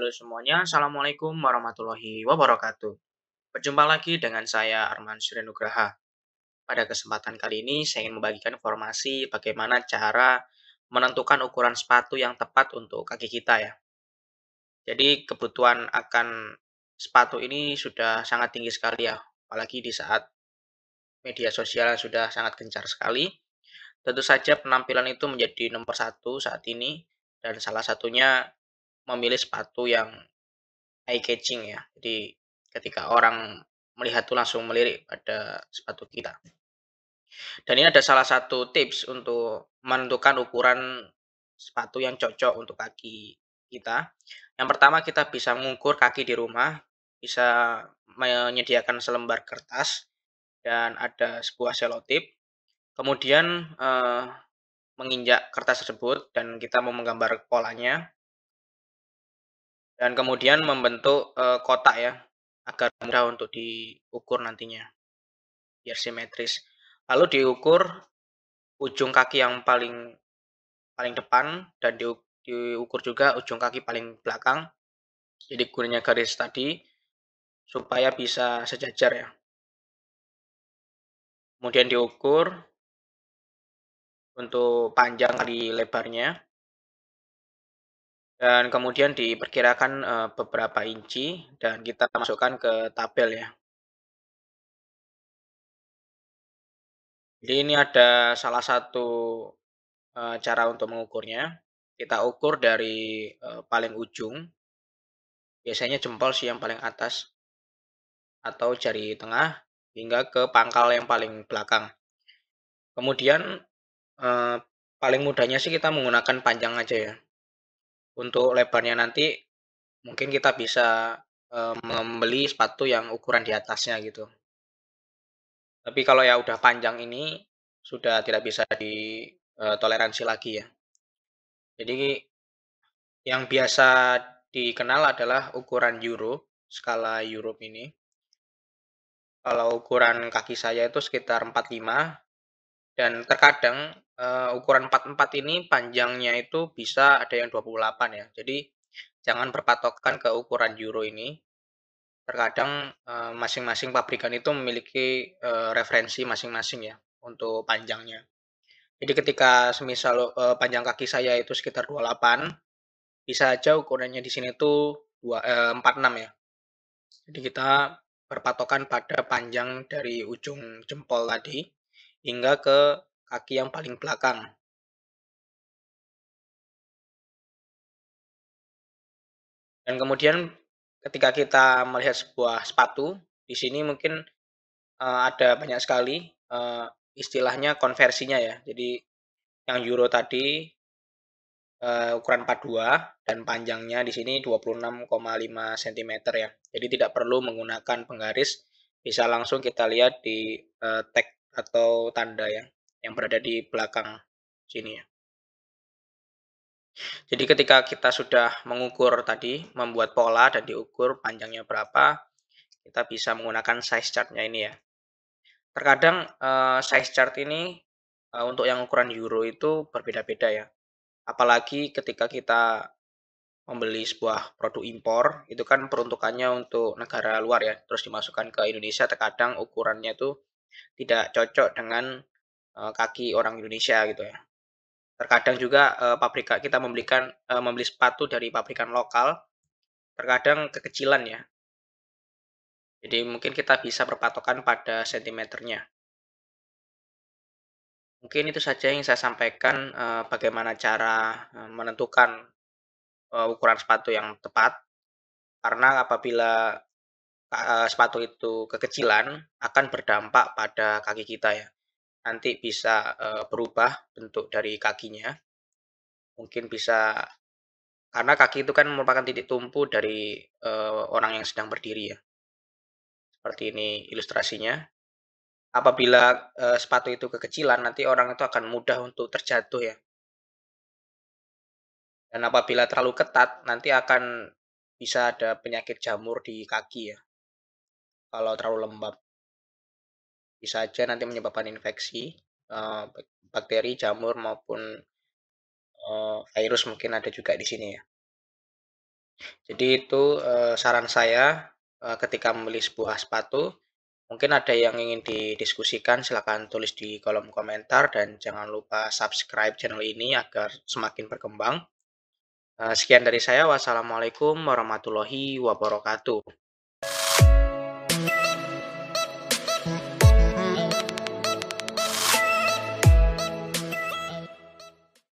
Halo semuanya, Assalamualaikum warahmatullahi wabarakatuh. Berjumpa lagi dengan saya Arman Suryanugraha. Pada kesempatan kali ini, saya ingin membagikan informasi bagaimana cara menentukan ukuran sepatu yang tepat untuk kaki kita ya. Jadi kebutuhan akan sepatu ini sudah sangat tinggi sekali ya, apalagi di saat media sosial sudah sangat gencar sekali. Tentu saja penampilan itu menjadi nomor satu saat ini, dan salah satunya memilih sepatu yang eye catching ya. Jadi ketika orang melihat tuh langsung melirik pada sepatu kita. Dan ini ada salah satu tips untuk menentukan ukuran sepatu yang cocok untuk kaki kita. Yang pertama kita bisa mengukur kaki di rumah, bisa menyediakan selembar kertas dan ada sebuah selotip. Kemudian eh, menginjak kertas tersebut dan kita mau menggambar polanya. Dan kemudian membentuk eh, kotak ya, agar mudah untuk diukur nantinya. Biar simetris. Lalu diukur ujung kaki yang paling paling depan dan di, diukur juga ujung kaki paling belakang. Jadi gunanya garis tadi supaya bisa sejajar ya. Kemudian diukur untuk panjang kali lebarnya. Dan kemudian diperkirakan uh, beberapa inci dan kita masukkan ke tabel ya. Jadi ini ada salah satu uh, cara untuk mengukurnya. Kita ukur dari uh, paling ujung, biasanya jempol sih yang paling atas, atau jari tengah, hingga ke pangkal yang paling belakang. Kemudian eh, paling mudahnya sih kita menggunakan panjang aja ya. Untuk lebarnya nanti mungkin kita bisa eh, membeli sepatu yang ukuran di atasnya gitu. Tapi kalau ya udah panjang ini sudah tidak bisa ditoleransi lagi ya. Jadi yang biasa dikenal adalah ukuran Euro, skala Europe ini. Kalau ukuran kaki saya itu sekitar 45 dan terkadang uh, ukuran 44 ini panjangnya itu bisa ada yang 28 ya. Jadi jangan berpatokan ke ukuran euro ini. Terkadang masing masing-masing pabrikan itu memiliki uh, referensi masing-masing ya untuk panjangnya. Jadi ketika semisal uh, panjang kaki saya itu sekitar 28, bisa aja ukurannya di sini tuh 2, uh, 46 ya. Jadi kita berpatokan pada panjang dari ujung jempol tadi hingga ke kaki yang paling belakang. Dan kemudian ketika kita melihat sebuah sepatu, di sini mungkin uh, ada banyak sekali uh, istilahnya konversinya ya. Jadi yang euro tadi uh, ukuran 42 dan panjangnya di sini 26,5 cm ya. Jadi tidak perlu menggunakan penggaris, bisa langsung kita lihat di uh, tag atau tanda ya yang berada di belakang sini ya. Jadi ketika kita sudah mengukur tadi, membuat pola dan diukur panjangnya berapa, kita bisa menggunakan size chartnya ini ya. Terkadang uh, size chart ini uh, untuk yang ukuran euro itu berbeda-beda ya apalagi ketika kita membeli sebuah produk impor itu kan peruntukannya untuk negara luar ya terus dimasukkan ke Indonesia terkadang ukurannya itu tidak cocok dengan uh, kaki orang Indonesia gitu ya terkadang juga uh, pabrikan kita membelikan uh, membeli sepatu dari pabrikan lokal terkadang kekecilan ya jadi mungkin kita bisa berpatokan pada sentimeternya Mungkin itu saja yang saya sampaikan, uh, bagaimana cara, uh, menentukan, uh, ukuran sepatu yang tepat. Karena apabila, sepatu itu kekecilan, akan berdampak pada kaki kita ya. Nanti bisa, uh, berubah bentuk dari kakinya. Mungkin bisa karena kaki itu kan merupakan titik tumpu dari, uh, orang yang sedang berdiri ya. Seperti ini ilustrasinya apabila uh, sepatu itu kekecilan nanti orang itu akan mudah untuk terjatuh ya. Dan apabila terlalu ketat nanti akan bisa ada penyakit jamur di kaki ya. Kalau terlalu lembab. Bisa aja nanti menyebabkan infeksi uh, bakteri, jamur maupun uh, virus mungkin ada juga di sini ya. Jadi itu, eee, saran saya, eee, ketika membeli sebuah sepatu, mungkin ada yang ingin didiskusikan silakan tulis di kolom komentar dan jangan lupa subscribe channel ini agar semakin berkembang. Sekian dari saya, wassalamualaikum warahmatullahi wabarakatuh.